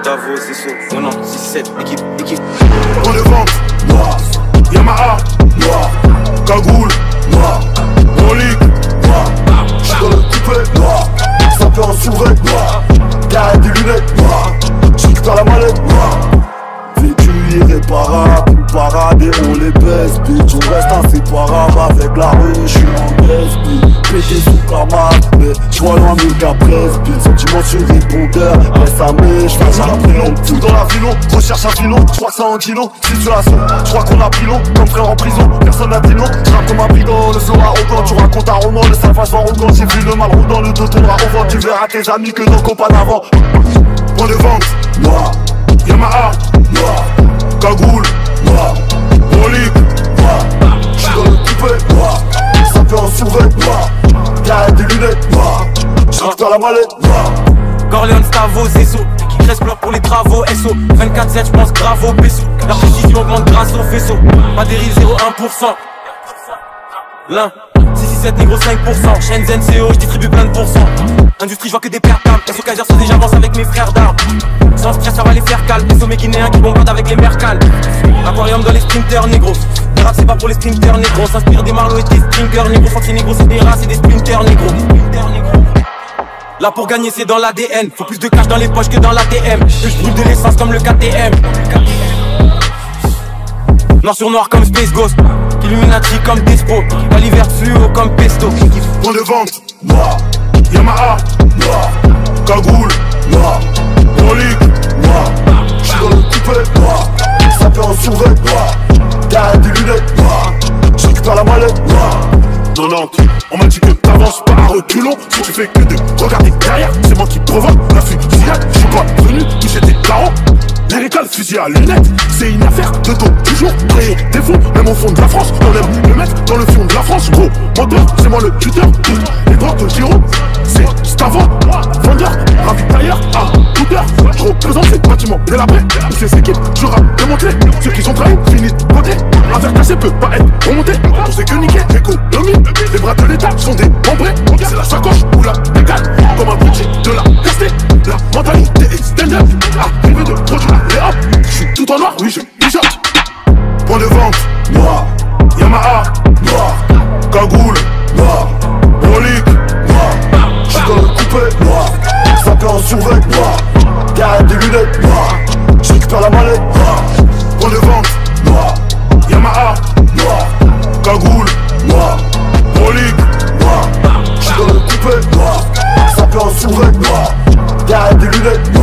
Stavo, Zesso, 97, équipe, équipe. Point de vente, noir. Yamaha, noir. Cagoule, noir. Rolling, noir. J'suis dans le coupé, noir. Sapeur en survêt, noir. Carré des lunettes, noir. J'récupère la mallette, noir. Vécu irréparable, parade et on les baisse, bitch. On reste inséparable avec la rue, j'suis en baisse, bitch. Pété sous la marque, mais j'vois loin mieux qu'à presse, bitch. Sentiment sur répondeur, à mes j'fais ça pilon. Tout dans la philo, recherche un filon, j'crois que ça en kilo. Situation, j'crois qu'on a pris long, comme frère en prison. Personne n'a dit non, j'rappe comme un brigand, le soir arrogant. Tu racontes un roman, le savage va arrogant. J'ai vu le mal dans le dos tournera au vent. Tu verras tes amis que nos compas d'avant. Point de vente, noir. Yamaha, noir. La mallette. Corleone, Stavo, Zesso. Qui reste bloc pour les travaux, SO. 24-7, j'pense grave au peso. La précision augmente grâce au faisceau. Pas des rives, 0,1%. L'un. 667 négro 5% Shenzhen CO, j'distribue plein de pourcents Industrie, j'vois que des pertes d'armes SO Kazer sur déjà j'avance avec mes frères d'armes Sans stress, ça va les faire calme SO mes guinéens qui bombardent avec les mercales Aquarium dans les sprinters négro Le rap c'est pas pour les sprinters négro S'inspire des marlots et des stringers négro Senti négro c'est des rats, c'est des sprinters négro Là pour gagner c'est dans l'ADN Faut plus de cash dans les poches que dans l'ATM Je brûle de l'essence comme le KTM Noir sur noir comme Space Ghost Illuminati comme Despo Caliver fluo comme Pesto Point de vente, noir. Yamaha, noir. Cagoule, noir. Rolling, noir. J'suis dans le coupé, noir. Sapeur en survêt, noir. Carré des lunettes, noir. J'récupère la mallette, noir. 90, on m'a dit que t'avances pas à reculons. Si tu fais que de regarder derrière, c'est moi qui provoque. La fusillade J'suis pas venu toucher tes carreaux Lyrical, fusil à lunettes, c'est une affaire de dos toujours créer des fous, même au fond de la France, on aime le mettre dans le fond de la France, gros moteur, c'est moi le tuteur, les droits de Giro, c'est Stavo, vendeur, ravitailleur, à toute heure, je représente ces bâtiments délabrés, ou ces équipes, je rappe démonté, ceux qui sont trahis, finissent côté, un verre cassé peut pas être remonté, bras de l'État sont des membrés, c'est la sacoche ou la bécane, comme un budget de la casté, la mentalité est stand-up, arrivé de produire les hop, je suis tout en noir, oui je mijote. Point de vente, noir. Yamaha, noir. Cagoule, noir. Rolling, noir. J'suis dans le coupé, noir. Sapeur en survêt, noir. Carré des lunettes,